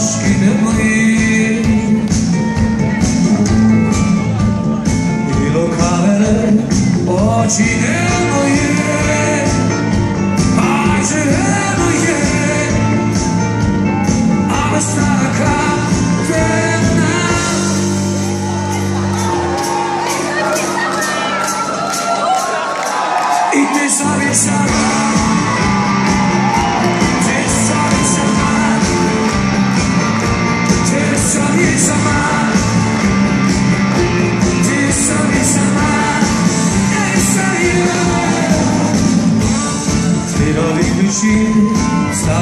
aşkını buyur Il locale occidemo ye Accidemo ye Ama sana kahvemden İttisabit sana Stanowi a stanowi